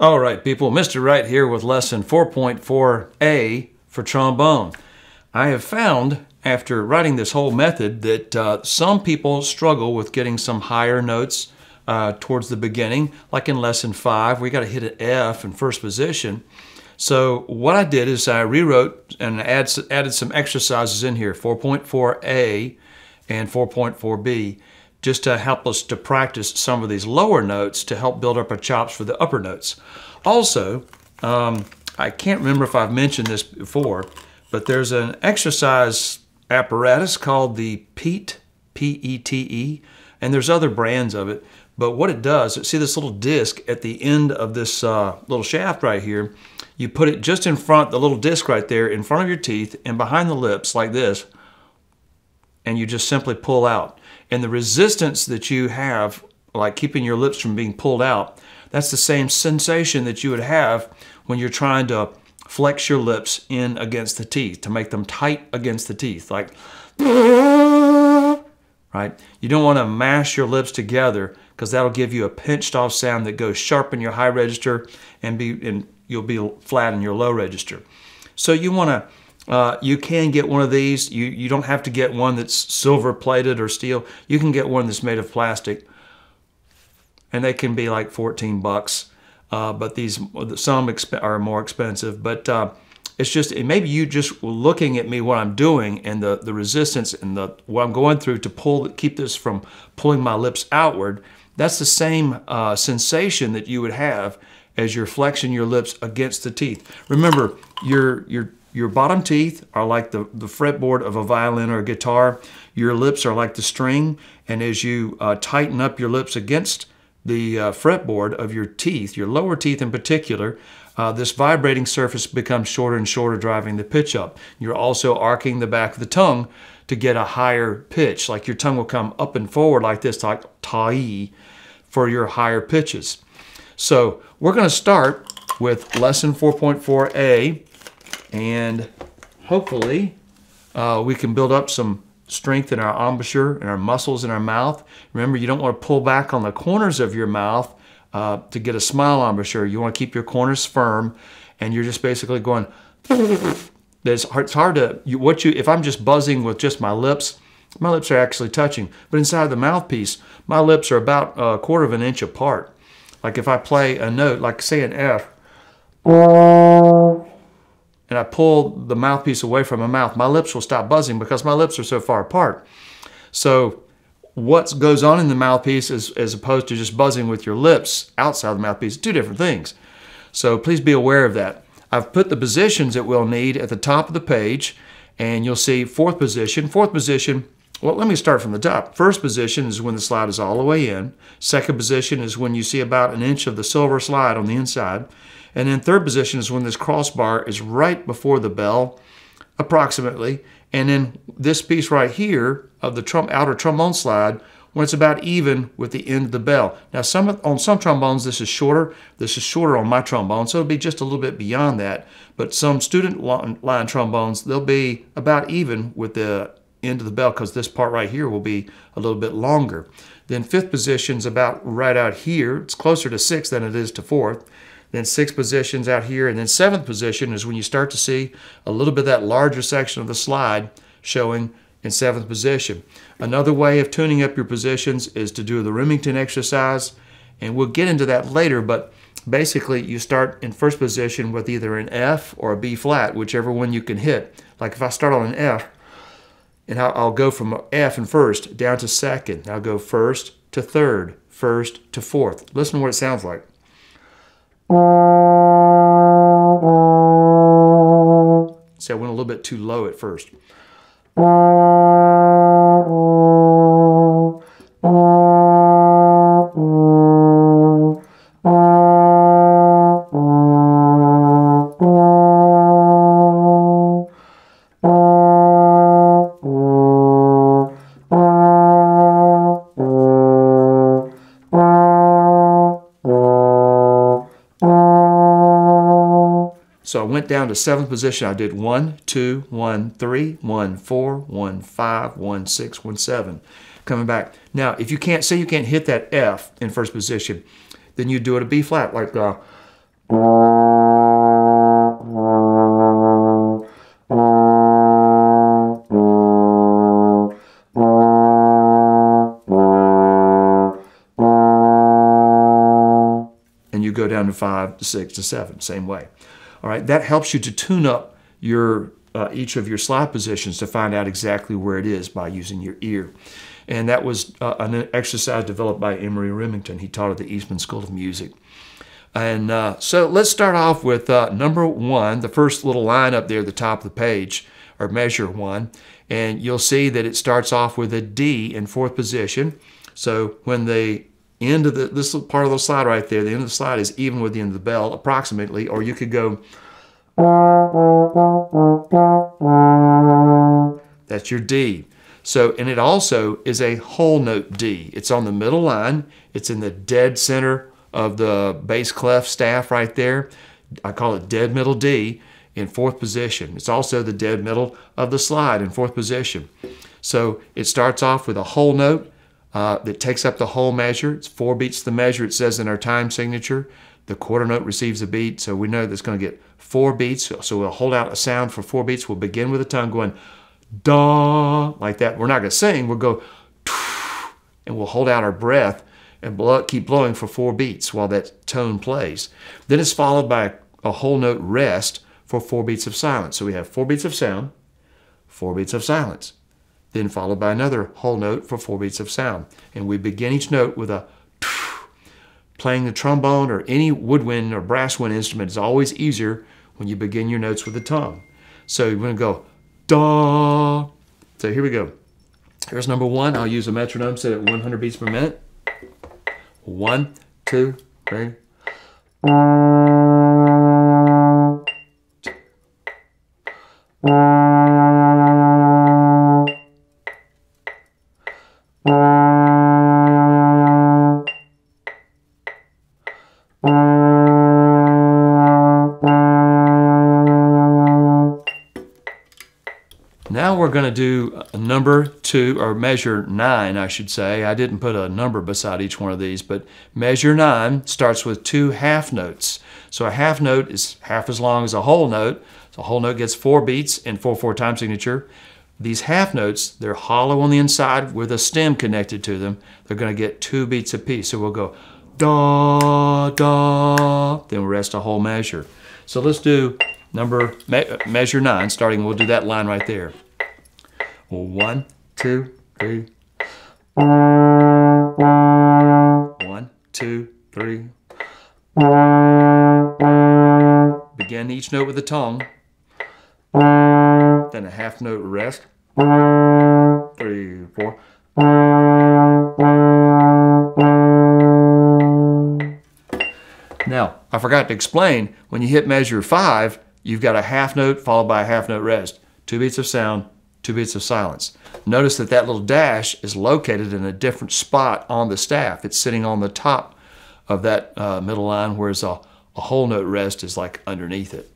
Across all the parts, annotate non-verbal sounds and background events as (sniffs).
All right, people, Mr. Wright here with lesson 4.4a for trombone. I have found after writing this whole method that uh, some people struggle with getting some higher notes uh, towards the beginning, like in lesson 5, we got to hit an F in first position. So what I did is I rewrote and add, added some exercises in here, 4.4a and 4.4b just to help us to practice some of these lower notes to help build up our chops for the upper notes. Also, um, I can't remember if I've mentioned this before, but there's an exercise apparatus called the PETE, P-E-T-E, and there's other brands of it. But what it does, see this little disc at the end of this uh, little shaft right here, you put it just in front, the little disc right there, in front of your teeth and behind the lips like this, and you just simply pull out. And the resistance that you have, like keeping your lips from being pulled out, that's the same sensation that you would have when you're trying to flex your lips in against the teeth to make them tight against the teeth. Like, right? You don't want to mash your lips together because that'll give you a pinched off sound that goes sharp in your high register and be and you'll be flat in your low register. So you want to uh, you can get one of these. You, you don't have to get one that's silver plated or steel. You can get one that's made of plastic and they can be like 14 bucks. Uh, but these, some are more expensive. But uh, it's just, maybe you just looking at me what I'm doing and the, the resistance and the what I'm going through to pull, keep this from pulling my lips outward. That's the same uh, sensation that you would have as you're flexing your lips against the teeth. Remember, your, your your bottom teeth are like the, the fretboard of a violin or a guitar. Your lips are like the string. And as you uh, tighten up your lips against the uh, fretboard of your teeth, your lower teeth in particular, uh, this vibrating surface becomes shorter and shorter, driving the pitch up. You're also arcing the back of the tongue to get a higher pitch. Like your tongue will come up and forward like this, like tai, for your higher pitches. So we're going to start with lesson 4.4a and hopefully uh, we can build up some strength in our embouchure and our muscles in our mouth. Remember, you don't want to pull back on the corners of your mouth uh, to get a smile embouchure. You want to keep your corners firm, and you're just basically going. (laughs) It's hard, it's hard to you, what you if I'm just buzzing with just my lips. My lips are actually touching, but inside the mouthpiece, my lips are about a quarter of an inch apart. Like if I play a note, like say an F, and I pull the mouthpiece away from my mouth, my lips will stop buzzing because my lips are so far apart. So what goes on in the mouthpiece is, as opposed to just buzzing with your lips outside the mouthpiece, two different things. So please be aware of that. I've put the positions that we'll need at the top of the page, and you'll see fourth position. Fourth position, well, let me start from the top. First position is when the slide is all the way in. Second position is when you see about an inch of the silver slide on the inside. And then third position is when this crossbar is right before the bell, approximately. And then this piece right here of the trum outer trombone slide when it's about even with the end of the bell. Now, some on some trombones, this is shorter. This is shorter on my trombone, so it'll be just a little bit beyond that. But some student line trombones, they'll be about even with the end of the bell because this part right here will be a little bit longer. Then fifth position is about right out here. It's closer to sixth than it is to fourth then six positions out here, and then seventh position is when you start to see a little bit of that larger section of the slide showing in seventh position. Another way of tuning up your positions is to do the Remington exercise, and we'll get into that later, but basically you start in first position with either an F or a B flat, whichever one you can hit. Like if I start on an F, and I'll go from F and first down to second. I'll go first to third, first to fourth. Listen to what it sounds like. See, I went a little bit too low at first. So I went down to seventh position. I did one, two, one, three, one, four, one, five, one, six, one, seven. Coming back. Now, if you can't say you can't hit that F in first position, then you do it a B flat, like uh, And you go down to five to six to seven, same way. All right, that helps you to tune up your uh, each of your slide positions to find out exactly where it is by using your ear. And that was uh, an exercise developed by Emory Remington. He taught at the Eastman School of Music. And uh, so let's start off with uh, number one, the first little line up there at the top of the page, or measure one. And you'll see that it starts off with a D in fourth position. So when the end of the, this little part of the slide right there, the end of the slide is even with the end of the bell, approximately, or you could go. That's your D. So, and it also is a whole note D. It's on the middle line. It's in the dead center of the bass clef staff right there. I call it dead middle D in fourth position. It's also the dead middle of the slide in fourth position. So it starts off with a whole note uh, that takes up the whole measure. It's four beats the measure, it says in our time signature. The quarter note receives a beat, so we know that's going to get four beats. So we'll hold out a sound for four beats. We'll begin with the tongue going da, like that. We're not going to sing, we'll go (tsk) and we'll hold out our breath and blow, keep blowing for four beats while that tone plays. Then it's followed by a whole note rest for four beats of silence. So we have four beats of sound, four beats of silence, then followed by another whole note for four beats of sound. And we begin each note with a (sniffs) playing the trombone or any woodwind or brass wind instrument is always easier when you begin your notes with the tongue. So you're going to go da. So here we go. Here's number one. I'll use a metronome set at 100 beats per minute. One, two, three. Now we're going to do number two, or measure nine, I should say. I didn't put a number beside each one of these, but measure nine starts with two half notes. So a half note is half as long as a whole note. So a whole note gets four beats in 4-4 time signature. These half notes, they're hollow on the inside with a stem connected to them. They're going to get two beats apiece. So we'll go da, da, then we'll rest a whole measure. So let's do number me measure nine, starting, we'll do that line right there. One, two, three. One, two, three. Begin each note with the tongue. Then a half note rest. Three, four. Now, I forgot to explain, when you hit measure five, you've got a half note followed by a half note rest. Two beats of sound, two beats of silence. Notice that that little dash is located in a different spot on the staff. It's sitting on the top of that uh, middle line, whereas a, a, whole note rest is like underneath it.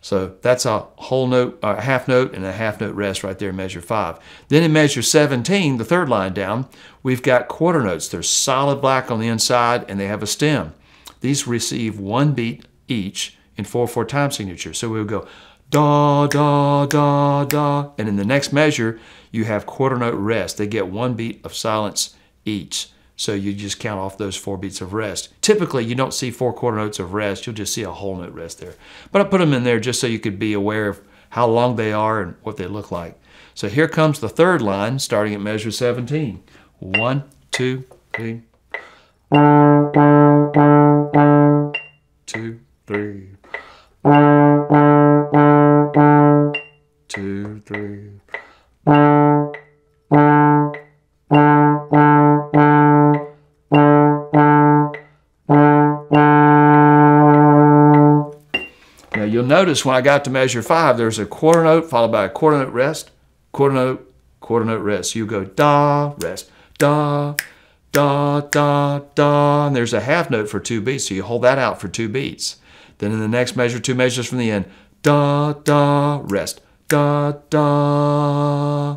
So that's a whole note, a half note, and a half note rest right there in measure five. Then in measure 17, the third line down, we've got quarter notes. They're solid black on the inside and they have a stem. These receive one beat each in 4-4 time signature. So we would go da, da, da, da. And in the next measure, you have quarter note rest. They get one beat of silence each. So you just count off those four beats of rest. Typically, you don't see four quarter notes of rest. You'll just see a whole note rest there. But I put them in there just so you could be aware of how long they are and what they look like. So here comes the third line, starting at measure 17. One, two, three. Two, three. Two, three. Now you'll notice when I got to measure five, there's a quarter note followed by a quarter note rest, quarter note, quarter note rest. You go da, rest, da, da, da, da, and there's a half note for two beats, so you hold that out for two beats. Then in the next measure, two measures from the end, da, da, rest, da, da.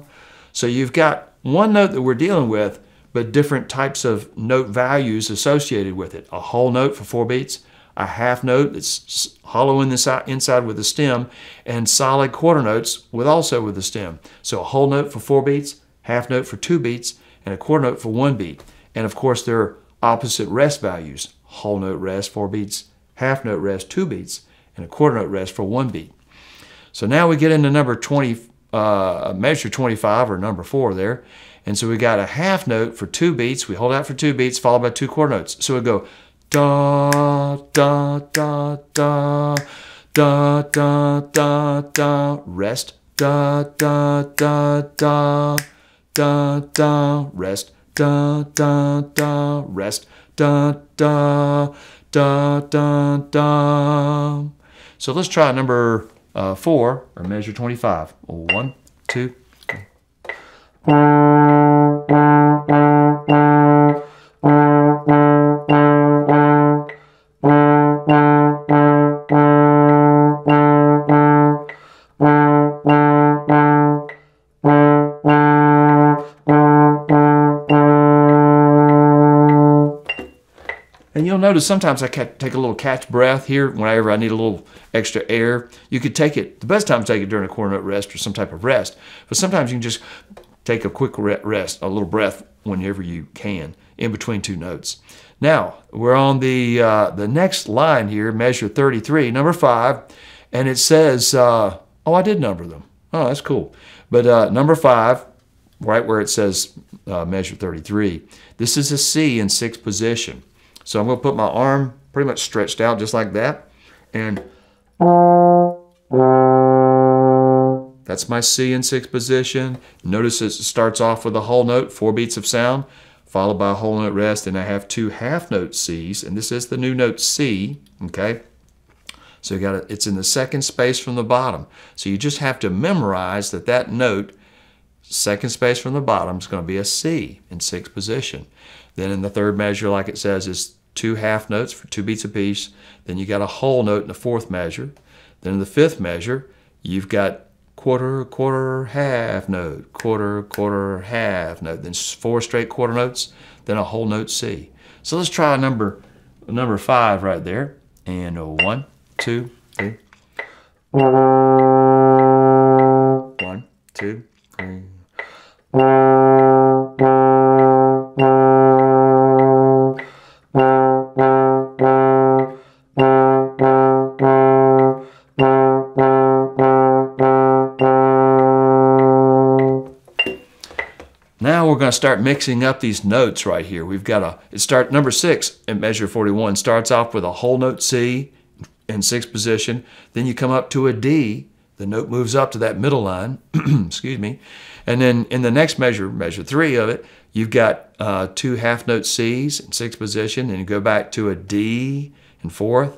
So you've got one note that we're dealing with, but different types of note values associated with it. A whole note for four beats, a half note that's hollow in the inside with a stem, and solid quarter notes with also with a stem. So a whole note for four beats, half note for two beats, and a quarter note for one beat. And of course, there are opposite rest values. Whole note rest, four beats, half note rest, two beats, and a quarter note rest for one beat. So now we get into number 20, uh, measure 25 or number four there. And so we got a half note for two beats. We hold out for two beats followed by two quarter notes. So we go da, da, da, da, da, da, da, da, rest, da, da, da, da, da, da, rest, da, da, da, rest, da, da, da, da, da. So let's try number uh, four, or measure 25. One, two, notice sometimes I take a little catch breath here whenever I need a little extra air. You could take it, the best time to take it during a quarter note rest or some type of rest, but sometimes you can just take a quick rest, a little breath whenever you can in between two notes. Now, we're on the, uh, the next line here, measure 33, number five, and it says, uh, oh, I did number them. Oh, that's cool. But uh, number five, right where it says uh, measure 33, this is a C in sixth position. So I'm going to put my arm pretty much stretched out just like that. And that's my C in sixth position. Notice it starts off with a whole note, four beats of sound, followed by a whole note rest, and I have two half note Cs, and this is the new note C, okay? So you got it, it's in the second space from the bottom. So you just have to memorize that that note, second space from the bottom, is going to be a C in sixth position. Then in the third measure, like it says, is two half notes for two beats apiece. Then you got a whole note in the fourth measure. Then in the fifth measure, you've got quarter, quarter, half note, quarter, quarter, half note. Then four straight quarter notes, then a whole note C. So let's try number number five right there. And a one, two, three. One, two, three. To start mixing up these notes right here. We've got a, it start, number six in measure 41 starts off with a whole note C in sixth position. Then you come up to a D. The note moves up to that middle line, (clears throat) excuse me. And then in the next measure, measure three of it, you've got uh, two half note C's in sixth position, and you go back to a D in fourth.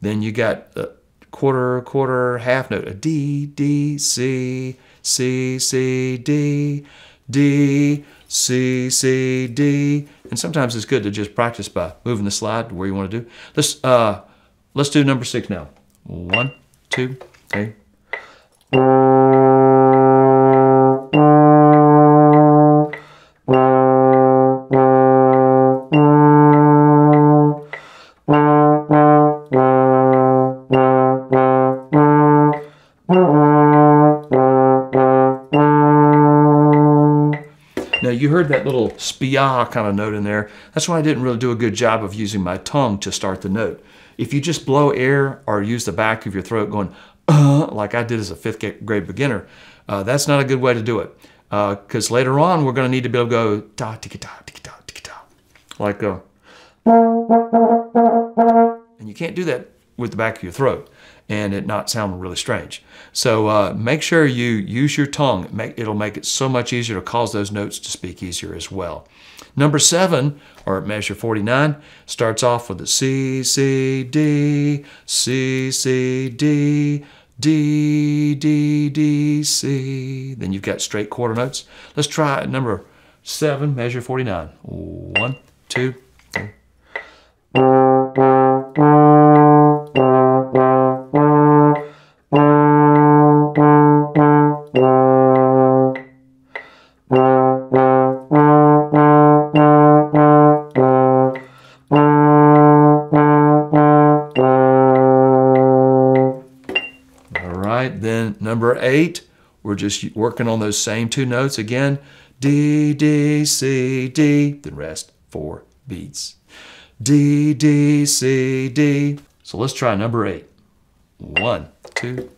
Then you got a quarter, quarter, half note, a D, D, C, C, C, D, D, C, C, D. And sometimes it's good to just practice by moving the slide to where you want to do. Let's, uh, let's do number six now. One, two, three. You heard that little spia kind of note in there. That's why I didn't really do a good job of using my tongue to start the note. If you just blow air or use the back of your throat going, uh, like I did as a fifth grade beginner, uh, that's not a good way to do it. Because uh, later on, we're going to need to be able to go da tiki da tiki da tiki da, like uh, and you can't do that with the back of your throat and it not sound really strange. So uh, make sure you use your tongue. Make, it'll make it so much easier to cause those notes to speak easier as well. Number seven, or measure 49, starts off with a C, C, D, C, C, D, D, D, D, C. Then you've got straight quarter notes. Let's try number seven, measure 49. One, two, three. Number eight, we're just working on those same two notes again. D, D, C, D, the rest four beats. D, D, C, D. So let's try number eight. One, two.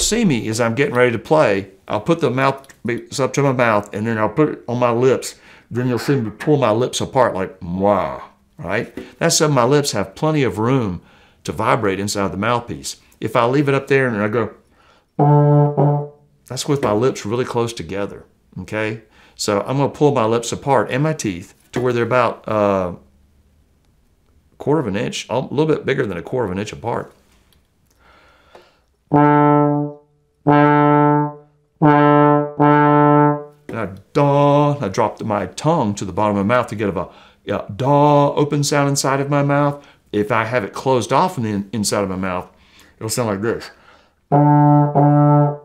See me as I'm getting ready to play. I'll put the mouth up to my mouth and then I'll put it on my lips. Then you'll see me pull my lips apart like wow, right? That's so my lips have plenty of room to vibrate inside the mouthpiece. If I leave it up there and I go, that's with my lips really close together, okay? So I'm gonna pull my lips apart and my teeth to where they're about uh, a quarter of an inch, a little bit bigger than a quarter of an inch apart. I daw, I dropped my tongue to the bottom of my mouth to get a yeah, daw open sound inside of my mouth. If I have it closed off in the inside of my mouth, it'll sound like this. Aw.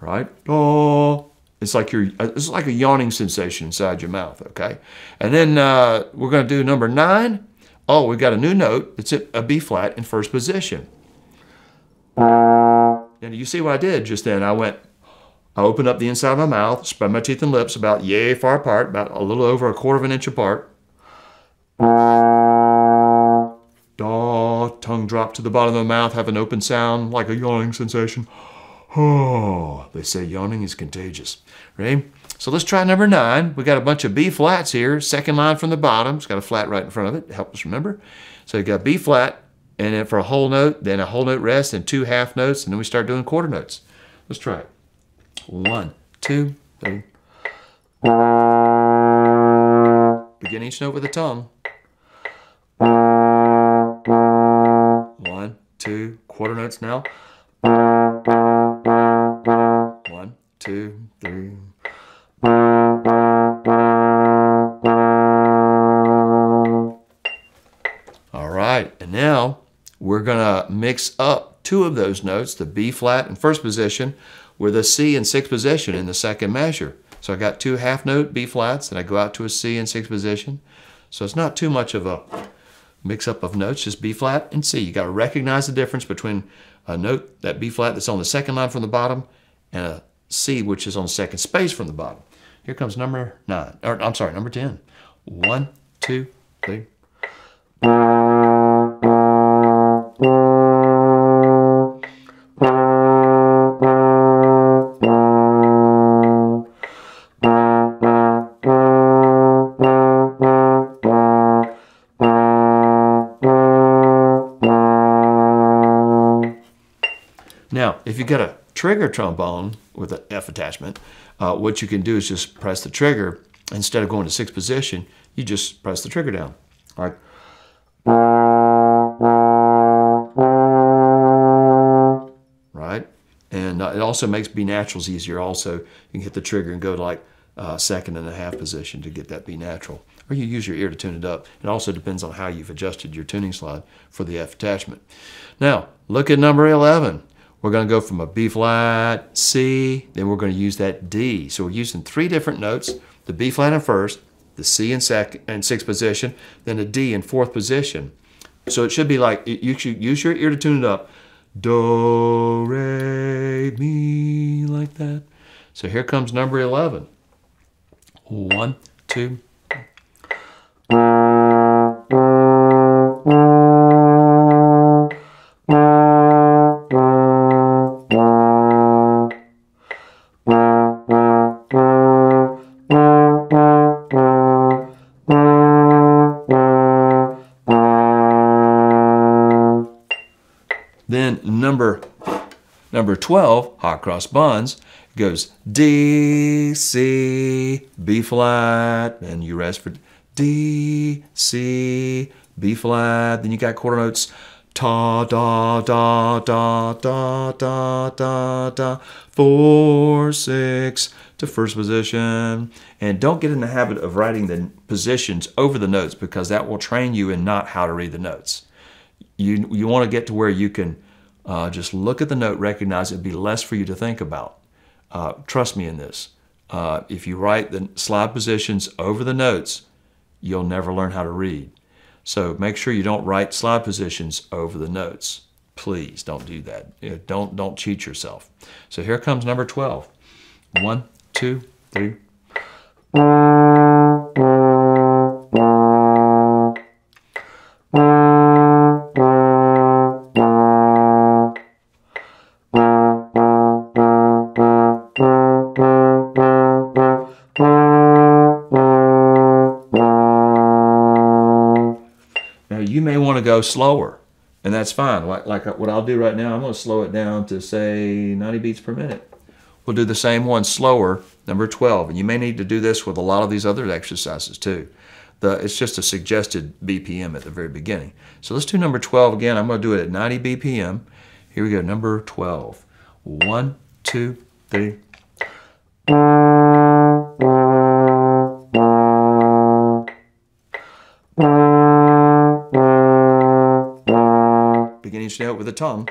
Right? Daw. It's like you're, it's like a yawning sensation inside your mouth, okay? And then uh, we're going to do number nine. Oh, we've got a new note. It's a B flat in first position. And you see what I did just then? I went, I opened up the inside of my mouth, spread my teeth and lips about yay far apart, about a little over a quarter of an inch apart. Daw, tongue dropped to the bottom of the mouth, have an open sound like a yawning sensation. Oh, (sighs) they say yawning is contagious. Ready? So let's try number nine. We got a bunch of B flats here. Second line from the bottom. It's got a flat right in front of it. Help us remember. So you got B flat, and then for a whole note, then a whole note rest, and two half notes, and then we start doing quarter notes. Let's try it. One, two, three. Begin each note with a tongue. One, two, quarter notes now. One, two, three. All right, and now we're gonna mix up two of those notes, the B flat in first position with a C in sixth position in the second measure. So I got two half note B flats and I go out to a C in sixth position. So it's not too much of a mix up of notes, just B flat and C. You got to recognize the difference between a note, that B flat that's on the second line from the bottom, and a C which is on second space from the bottom. Here comes number nine, or I'm sorry, number 10. One, two, three. Now, if you got a trigger trombone with an F attachment, uh, what you can do is just press the trigger. Instead of going to sixth position, you just press the trigger down. All right. Right? And uh, it also makes B naturals easier. Also, you can hit the trigger and go to like uh, second and a half position to get that B natural. Or you use your ear to tune it up. It also depends on how you've adjusted your tuning slide for the F attachment. Now, look at number 11. We're going to go from a B flat, C, then we're going to use that D. So we're using three different notes, the B flat in first, the C in second and sixth position, then a D in fourth position. So it should be like, you should use your ear to tune it up. Do, re, mi, like that. So here comes number 11. One, two, number 12, hot cross buns, goes D, C, B flat, and you rest for D, C, B flat. Then you got quarter notes ta da da da da da da da four six to first position and don't get in the habit of writing the positions over the notes because that will train you in not how to read the notes you you want to get to where you can uh, just look at the note recognize it'd be less for you to think about uh, trust me in this uh, if you write the slide positions over the notes you'll never learn how to read so make sure you don't write slide positions over the notes. Please don't do that. Don't, don't cheat yourself. So here comes number 12. One, two, three. Go slower, and that's fine. Like, like what I'll do right now, I'm going to slow it down to say 90 beats per minute. We'll do the same one slower, number 12. And you may need to do this with a lot of these other exercises too. The, it's just a suggested BPM at the very beginning. So let's do number 12 again. I'm going to do it at 90 BPM. Here we go, number 12. One, two, three. Each note with the tongue.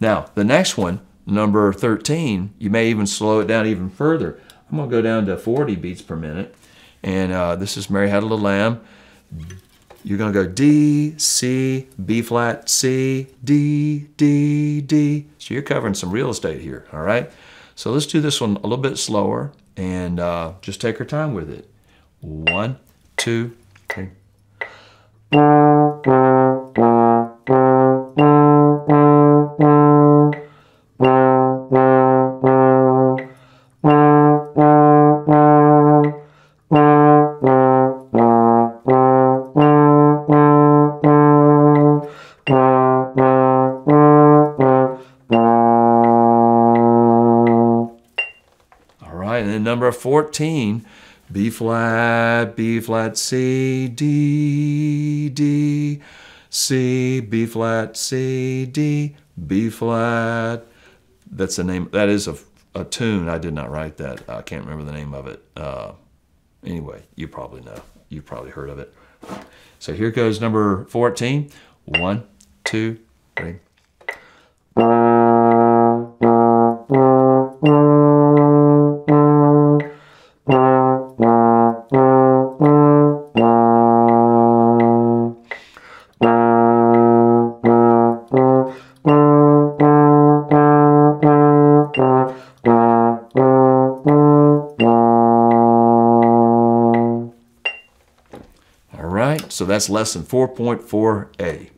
Now, the next one, number 13, you may even slow it down even further. I'm going to go down to 40 beats per minute. And uh, this is Mary Had a Little Lamb. You're going to go D, C, B flat, C, D, D, D. So you're covering some real estate here, all right? So let's do this one a little bit slower and uh, just take our time with it. One, two, three. Number 14, B flat, B flat, C, D, D, C, B flat, C, D, B flat. That's the name, that is a, a tune. I did not write that. I can't remember the name of it. Uh, anyway, you probably know. You've probably heard of it. So here goes number 14. One, two, three. So that's lesson 4.4a.